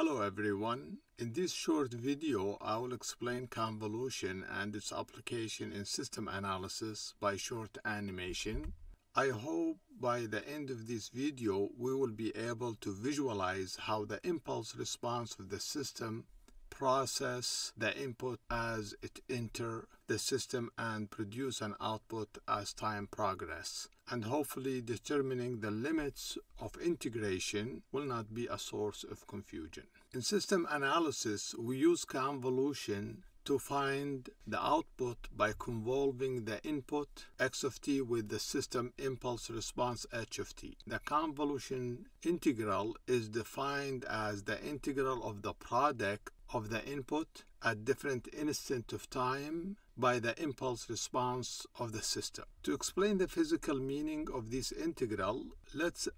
Hello everyone. In this short video, I will explain convolution and its application in system analysis by short animation. I hope by the end of this video, we will be able to visualize how the impulse response of the system process the input as it enter the system and produce an output as time progress and hopefully determining the limits of integration will not be a source of confusion. In system analysis we use convolution to find the output by convolving the input x of t with the system impulse response h of t. The convolution integral is defined as the integral of the product of the input at different instant of time by the impulse response of the system. To explain the physical meaning of this integral, let's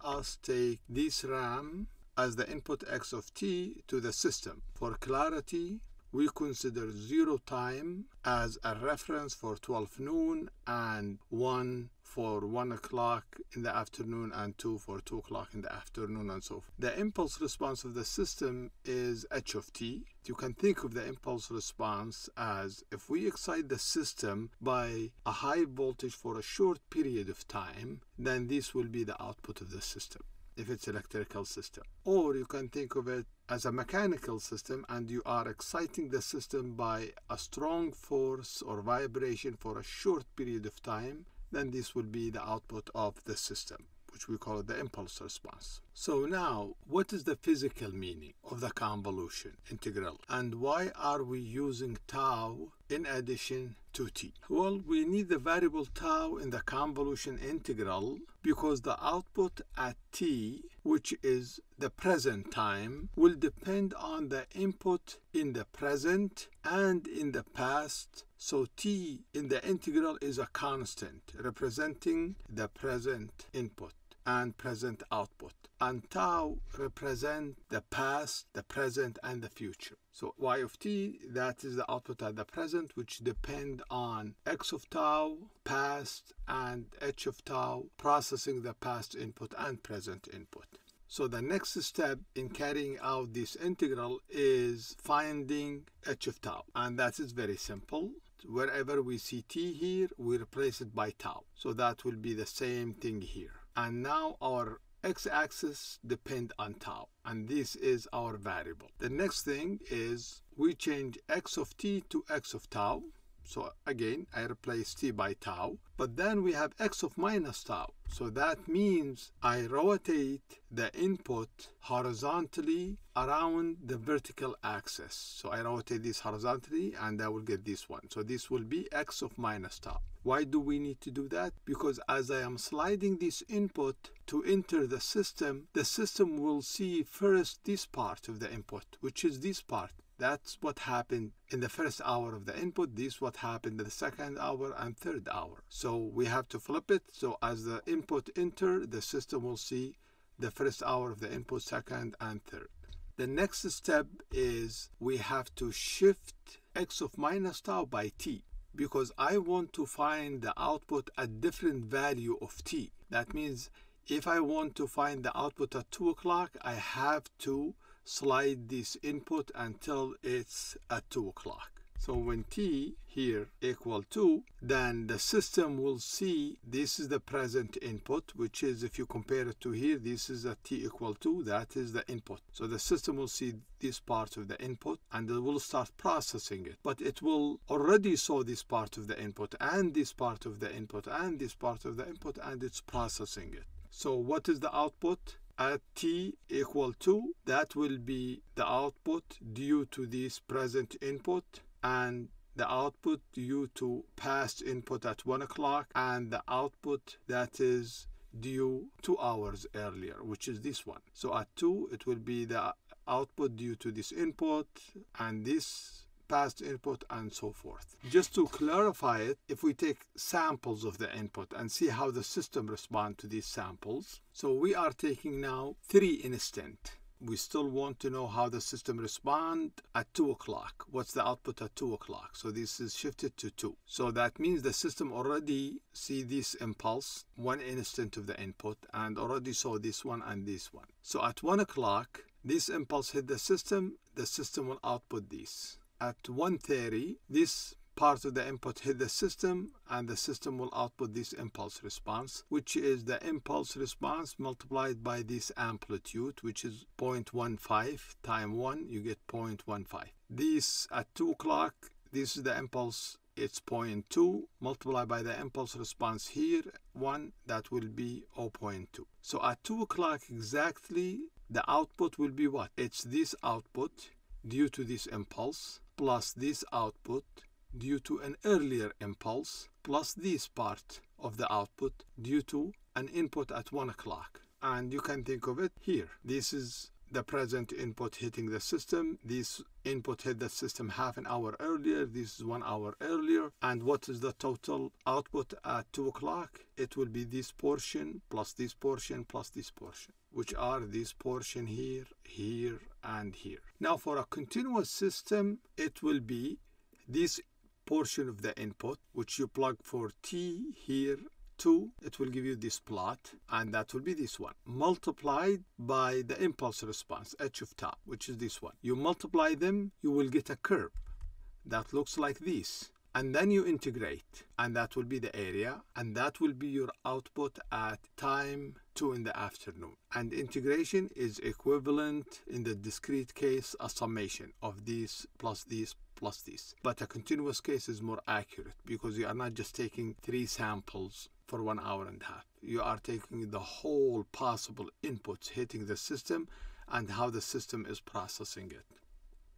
take this ramp as the input x of t to the system. For clarity, we consider zero time as a reference for 12 noon and 1 for 1 o'clock in the afternoon and 2 for 2 o'clock in the afternoon and so forth. The impulse response of the system is h of t. You can think of the impulse response as if we excite the system by a high voltage for a short period of time, then this will be the output of the system if it's an electrical system. Or you can think of it as a mechanical system and you are exciting the system by a strong force or vibration for a short period of time, then this will be the output of the system which we call the impulse response. So now, what is the physical meaning of the convolution integral and why are we using tau in addition to t? Well, we need the variable tau in the convolution integral because the output at t, which is the present time, will depend on the input in the present and in the past so t in the integral is a constant representing the present input and present output. And tau represent the past, the present, and the future. So y of t, that is the output at the present, which depend on x of tau, past, and h of tau, processing the past input and present input. So the next step in carrying out this integral is finding h of tau. And that is very simple wherever we see t here, we replace it by tau. So that will be the same thing here and now our x-axis depend on tau and this is our variable. The next thing is we change x of t to x of tau so again i replace t by tau but then we have x of minus tau so that means i rotate the input horizontally around the vertical axis so i rotate this horizontally and i will get this one so this will be x of minus tau why do we need to do that? Because as I am sliding this input to enter the system, the system will see first this part of the input, which is this part. That's what happened in the first hour of the input. This is what happened in the second hour and third hour. So we have to flip it. So as the input enter, the system will see the first hour of the input, second and third. The next step is we have to shift x of minus tau by t because I want to find the output at different value of t. That means if I want to find the output at 2 o'clock, I have to slide this input until it's at 2 o'clock. So when t here equal 2, then the system will see this is the present input, which is if you compare it to here, this is a t equal 2, that is the input. So the system will see this part of the input and it will start processing it. But it will already saw this part of the input and this part of the input and this part of the input and it's processing it. So what is the output? At t equal 2 that will be the output due to this present input and the output due to past input at 1 o'clock and the output that is due two hours earlier which is this one. So at 2 it will be the output due to this input and this past input and so forth just to clarify it if we take samples of the input and see how the system respond to these samples so we are taking now three instant we still want to know how the system respond at 2 o'clock. What's the output at 2 o'clock? So this is shifted to 2. So that means the system already see this impulse, one instant of the input, and already saw this one and this one. So at 1 o'clock, this impulse hit the system, the system will output this. At 130, this part of the input hit the system and the system will output this impulse response which is the impulse response multiplied by this amplitude which is 0.15 time 1 you get 0.15 this at 2 o'clock this is the impulse it's 0.2 multiplied by the impulse response here 1 that will be 0.2 so at 2 o'clock exactly the output will be what? It's this output due to this impulse plus this output due to an earlier impulse plus this part of the output due to an input at 1 o'clock and you can think of it here this is the present input hitting the system. This input hit the system half an hour earlier. This is one hour earlier. And what is the total output at 2 o'clock? It will be this portion plus this portion plus this portion, which are this portion here, here, and here. Now for a continuous system, it will be this portion of the input, which you plug for T here 2, it will give you this plot, and that will be this one, multiplied by the impulse response, h of tau, which is this one. You multiply them, you will get a curve that looks like this. And then you integrate, and that will be the area, and that will be your output at time 2 in the afternoon. And integration is equivalent in the discrete case a summation of these plus these plus this. But a continuous case is more accurate because you are not just taking three samples for one hour and a half. You are taking the whole possible inputs hitting the system and how the system is processing it.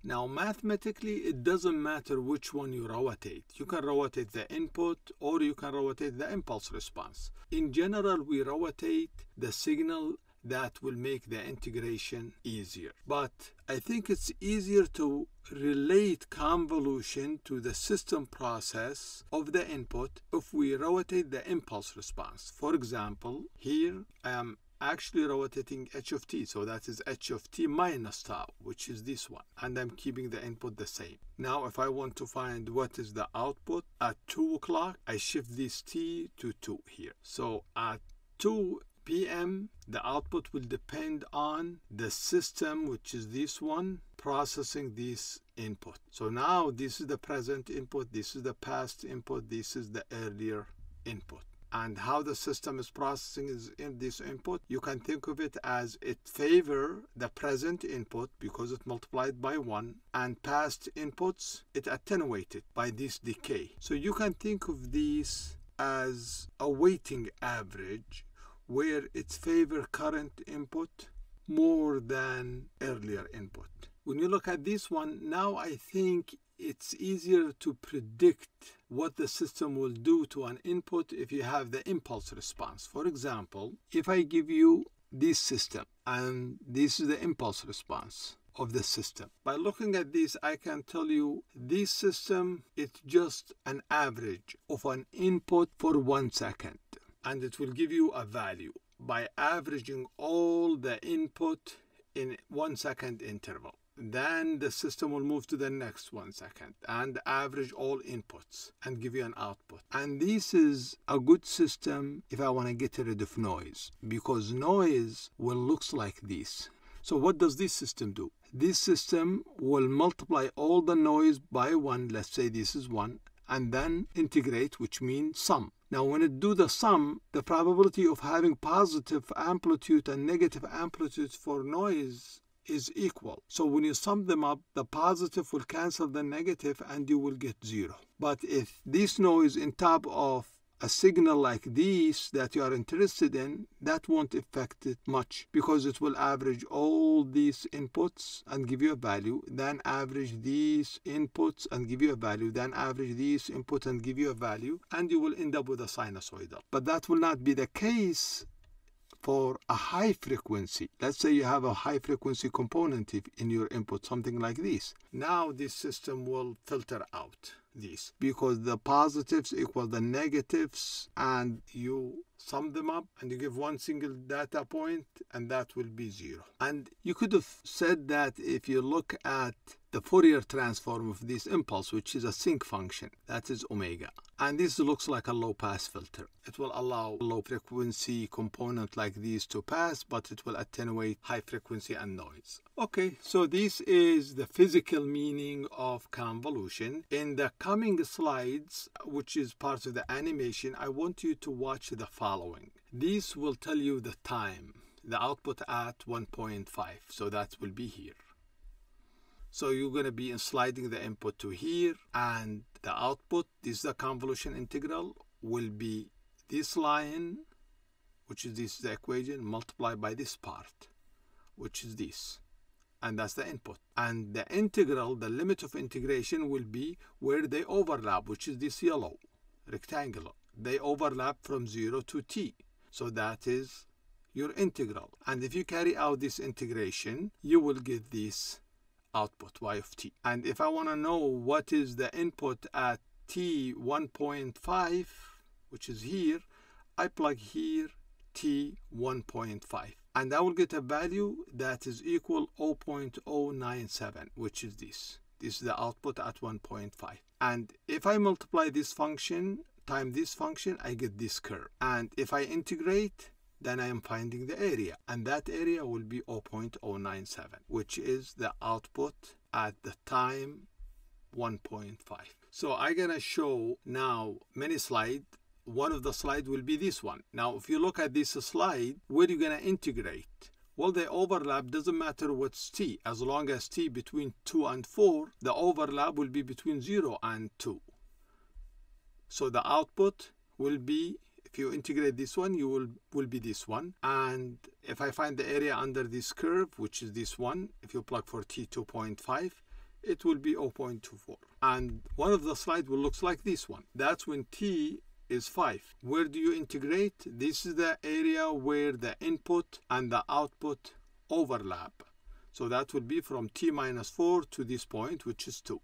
Now, mathematically, it doesn't matter which one you rotate. You can rotate the input or you can rotate the impulse response. In general, we rotate the signal that will make the integration easier. But I think it's easier to relate convolution to the system process of the input if we rotate the impulse response. For example, here I am actually rotating h of t, so that is h of t minus tau, which is this one, and I'm keeping the input the same. Now, if I want to find what is the output at 2 o'clock, I shift this t to 2 here. So at 2 PM, the output will depend on the system, which is this one, processing this input. So now this is the present input, this is the past input, this is the earlier input. And how the system is processing is in this input, you can think of it as it favor the present input because it multiplied by one, and past inputs it attenuated by this decay. So you can think of these as a weighting average where its favor current input more than earlier input. When you look at this one, now I think it's easier to predict what the system will do to an input if you have the impulse response. For example, if I give you this system and this is the impulse response of the system. By looking at this, I can tell you this system is just an average of an input for one second and it will give you a value by averaging all the input in one second interval. Then the system will move to the next one second and average all inputs and give you an output. And this is a good system if I want to get rid of noise because noise will looks like this. So what does this system do? This system will multiply all the noise by one, let's say this is one, and then integrate, which means sum. Now, when it do the sum, the probability of having positive amplitude and negative amplitude for noise is equal. So when you sum them up, the positive will cancel the negative and you will get zero. But if this noise in top of a signal like this that you are interested in, that won't affect it much because it will average all these inputs and give you a value, then average these inputs and give you a value, then average these inputs and give you a value, and you will end up with a sinusoidal. But that will not be the case for a high frequency. Let's say you have a high frequency component in your input, something like this. Now this system will filter out these because the positives equal the negatives and you sum them up and you give one single data point and that will be zero. And you could have said that if you look at the Fourier transform of this impulse, which is a sinc function, that is omega. And this looks like a low pass filter. It will allow low frequency component like these to pass, but it will attenuate high frequency and noise. Okay, so this is the physical meaning of convolution. In the coming slides, which is part of the animation, I want you to watch the following. This will tell you the time, the output at 1.5, so that will be here. So you're going to be sliding the input to here and the output, this is the convolution integral, will be this line, which is this the equation, multiplied by this part, which is this. And that's the input. And the integral, the limit of integration will be where they overlap, which is this yellow rectangular. They overlap from 0 to t. So that is your integral. And if you carry out this integration, you will get this output y of t. And if I want to know what is the input at t 1.5, which is here, I plug here t 1.5 and I will get a value that is equal 0.097 which is this. This is the output at 1.5 and if I multiply this function time this function I get this curve. And if I integrate then I am finding the area and that area will be 0.097 which is the output at the time 1.5 so I'm gonna show now many slides. One of the slide will be this one. Now if you look at this slide where you're gonna integrate? Well the overlap doesn't matter what's t as long as t between 2 and 4 the overlap will be between 0 and 2 so the output will be if you integrate this one you will will be this one. And if I find the area under this curve which is this one if you plug for t 2.5 it will be 0.24 and one of the slides will looks like this one. That's when t is 5 where do you integrate? This is the area where the input and the output overlap. So that would be from t minus 4 to this point which is 2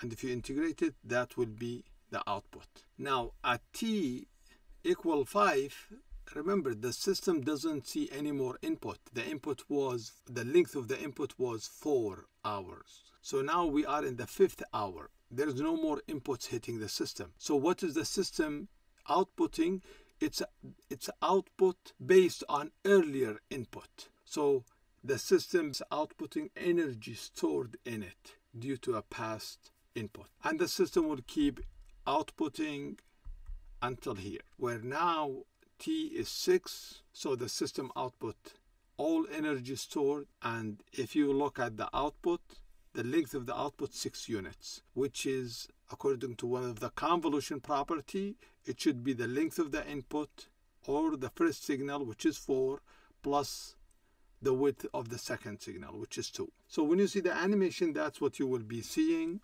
and if you integrate it that will be the output. Now at t equal 5, remember the system doesn't see any more input. The input was, the length of the input was 4 hours. So now we are in the fifth hour. There's no more inputs hitting the system. So what is the system outputting? It's, it's output based on earlier input. So the system's outputting energy stored in it due to a past input. And the system will keep outputting until here, where now T is 6, so the system output all energy stored, and if you look at the output, the length of the output 6 units, which is, according to one of the convolution property, it should be the length of the input or the first signal, which is 4, plus the width of the second signal, which is 2. So when you see the animation, that's what you will be seeing.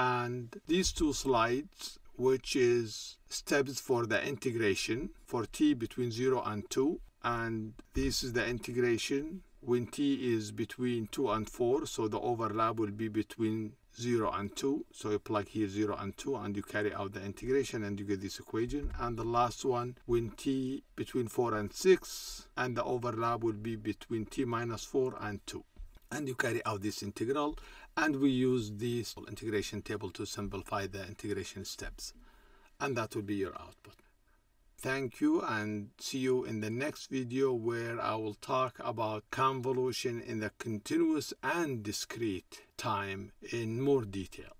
And these two slides which is steps for the integration for t between 0 and 2 and this is the integration when t is between 2 and 4 so the overlap will be between 0 and 2 so you plug here 0 and 2 and you carry out the integration and you get this equation. And the last one when t between 4 and 6 and the overlap will be between t minus 4 and 2 and you carry out this integral and we use this integration table to simplify the integration steps. And that will be your output. Thank you and see you in the next video where I will talk about convolution in the continuous and discrete time in more detail